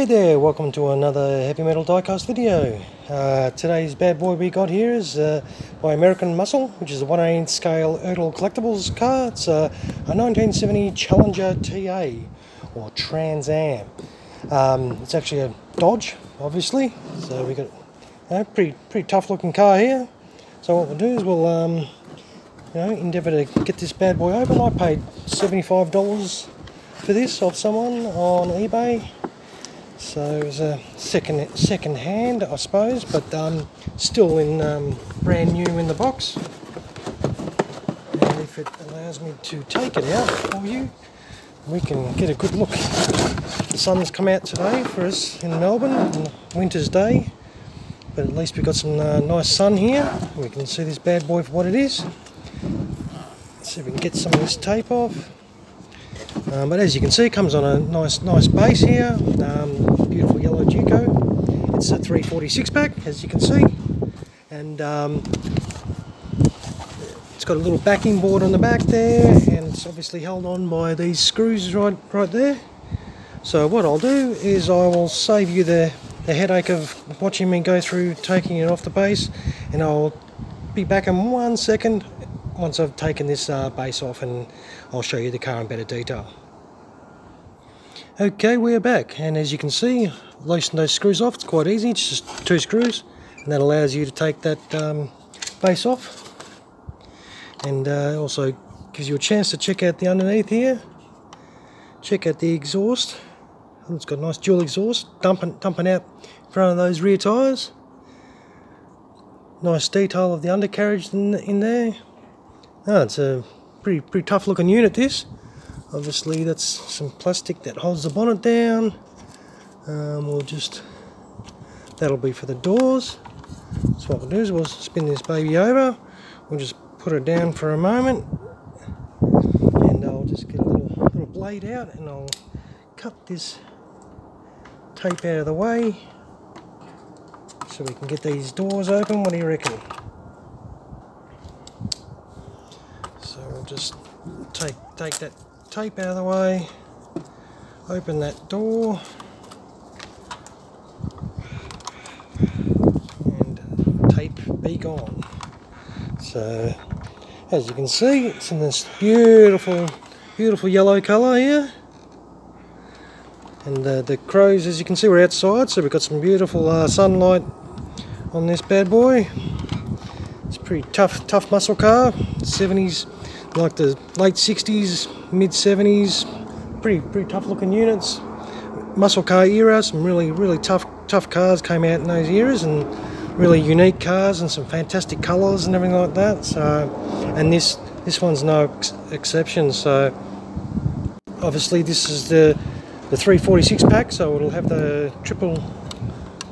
Hey there, welcome to another Heavy Metal Diecast video. Uh, today's bad boy we got here is uh, by American Muscle, which is a 1 8 scale Ertl Collectibles car. It's a, a 1970 Challenger TA, or Trans Am. Um, it's actually a Dodge, obviously, so we got a pretty, pretty tough looking car here. So what we'll do is we'll um, you know, endeavour to get this bad boy open. I paid $75 for this off someone on eBay so it was a second second hand I suppose but um, still in um, brand new in the box. And if it allows me to take it out for you we can get a good look. The sun's come out today for us in Melbourne on winter's day but at least we've got some uh, nice sun here. We can see this bad boy for what it is. Let's see if we can get some of this tape off. Um, but as you can see, it comes on a nice, nice base here. Um, beautiful yellow Duco. It's a 340 six pack, as you can see, and um, it's got a little backing board on the back there, and it's obviously held on by these screws right, right there. So what I'll do is I will save you the, the headache of watching me go through taking it off the base, and I'll be back in one second once I've taken this uh, base off and I'll show you the car in better detail. Okay, we're back, and as you can see, loosen those screws off. It's quite easy, it's just two screws, and that allows you to take that um, base off. And uh, also gives you a chance to check out the underneath here. Check out the exhaust. It's got a nice dual exhaust, dumping, dumping out in front of those rear tyres. Nice detail of the undercarriage in, in there. Oh, it's a pretty pretty tough looking unit this. Obviously that's some plastic that holds the bonnet down. Um, we'll just, that'll be for the doors. So what we'll do is we'll spin this baby over. We'll just put it down for a moment. And I'll just get a little, little blade out and I'll cut this tape out of the way so we can get these doors open. What do you reckon? So we'll just take take that tape out of the way, open that door, and tape be gone. So, as you can see, it's in this beautiful, beautiful yellow colour here. And uh, the crows, as you can see, we're outside, so we've got some beautiful uh, sunlight on this bad boy. It's a pretty tough, tough muscle car, 70s like the late 60s, mid 70s, pretty pretty tough looking units. Muscle car era, some really really tough tough cars came out in those eras and really unique cars and some fantastic colours and everything like that. So, and this this one's no ex exception. So, obviously this is the the 340 six pack, so it'll have the triple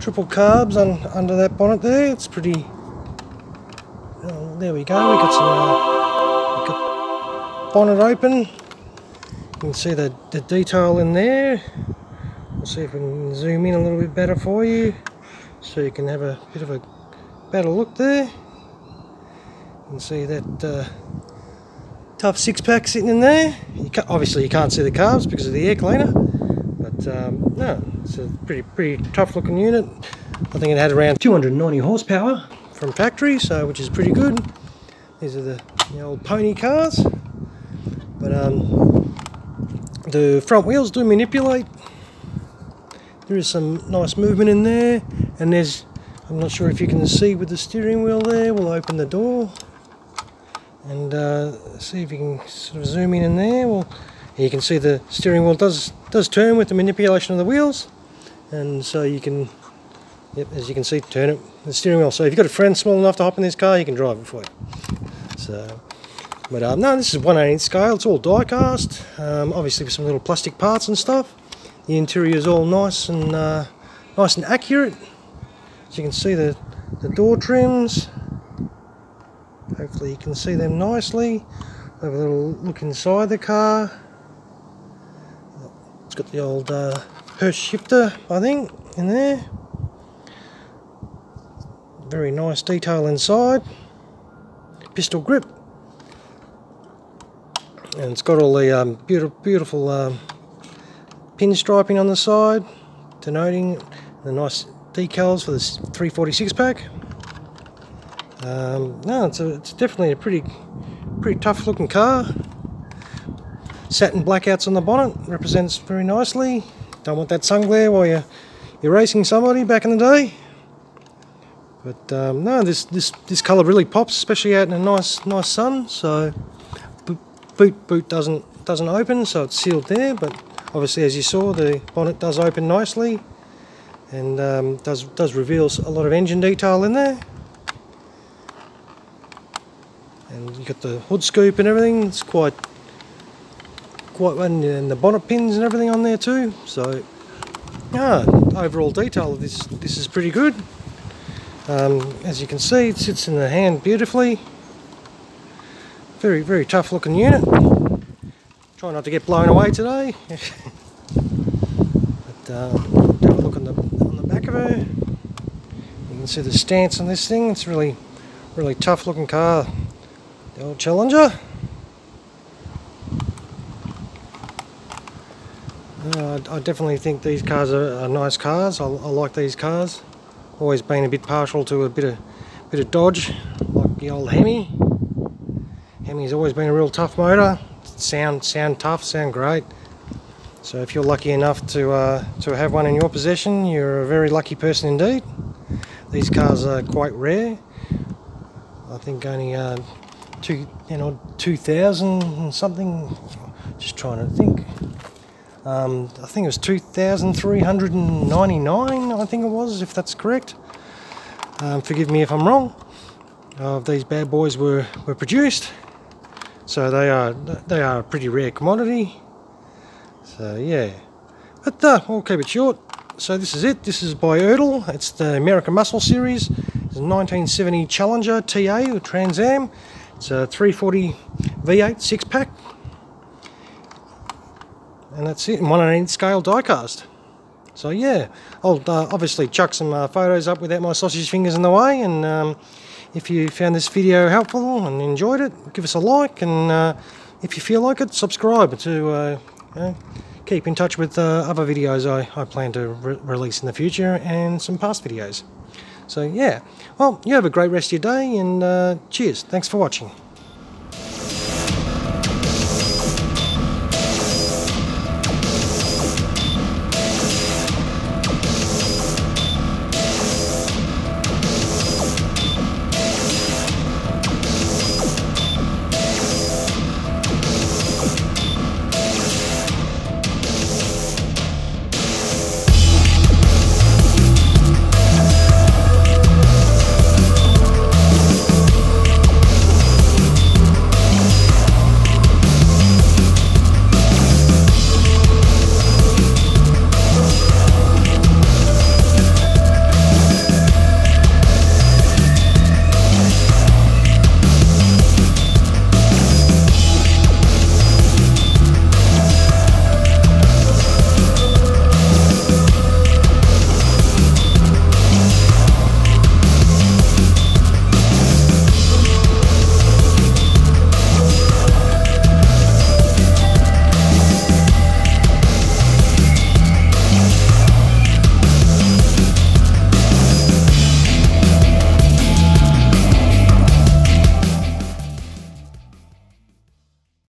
triple carbs on, under that bonnet there. It's pretty. There we go. We got some. Uh, bonnet open. You can see the, the detail in there. We'll see if we can zoom in a little bit better for you so you can have a bit of a better look there. You can see that uh, tough six pack sitting in there. You obviously you can't see the carbs because of the air cleaner, but um, no, it's a pretty pretty tough looking unit. I think it had around 290 horsepower from factory, so which is pretty good. These are the, the old pony cars. But um, the front wheels do manipulate. There is some nice movement in there. And there's, I'm not sure if you can see with the steering wheel there. We'll open the door and uh, see if you can sort of zoom in in there. Well, you can see the steering wheel does does turn with the manipulation of the wheels, and so you can, yep, as you can see, turn it the steering wheel. So if you've got a friend small enough to hop in this car, you can drive it for you. So but um, no, this is 1 8 scale, it's all die cast, um, obviously with some little plastic parts and stuff. The interior is all nice and uh, nice and accurate. As you can see the, the door trims. Hopefully you can see them nicely. Have a little look inside the car. It's got the old uh, Hurst shifter, I think, in there. Very nice detail inside. Pistol grip and it's got all the um, beautiful, beautiful um, pinstriping on the side denoting the nice decals for this 340 six pack. Um, no, it's, a, it's definitely a pretty pretty tough looking car. Satin blackouts on the bonnet represents very nicely. Don't want that sun glare while you're, you're racing somebody back in the day. But um, no, this this this colour really pops, especially out in a nice nice sun. So boot boot doesn't doesn't open, so it's sealed there. But obviously, as you saw, the bonnet does open nicely, and um, does does reveal a lot of engine detail in there. And you got the hood scoop and everything. It's quite quite and the bonnet pins and everything on there too. So yeah, overall detail of this this is pretty good. Um, as you can see, it sits in the hand beautifully. Very, very tough looking unit. Try not to get blown away today. but uh, have a look on the, on the back of her. You can see the stance on this thing. It's really, really tough looking car. The old Challenger. Uh, I definitely think these cars are, are nice cars. I, I like these cars always been a bit partial to a bit of bit of Dodge, like the old Hemi. Hemi's always been a real tough motor. Sound sound tough, sound great. So if you're lucky enough to uh, to have one in your possession, you're a very lucky person indeed. These cars are quite rare. I think only uh, two, you know, 2,000 and something. Just trying to think. Um, I think it was 2,399, I think it was, if that's correct. Um, forgive me if I'm wrong. Uh, these bad boys were, were produced. So they are they are a pretty rare commodity. So yeah. But uh, I'll keep it short. So this is it. This is by Ertl. It's the American Muscle Series. It's a 1970 Challenger TA or Trans Am. It's a 340 V8 six pack and that's it, in 1 8 scale diecast. So yeah, I'll uh, obviously chuck some uh, photos up without my sausage fingers in the way, and um, if you found this video helpful and enjoyed it, give us a like, and uh, if you feel like it, subscribe to uh, keep in touch with uh, other videos I, I plan to re release in the future, and some past videos. So yeah, well, you have a great rest of your day, and uh, cheers. Thanks for watching.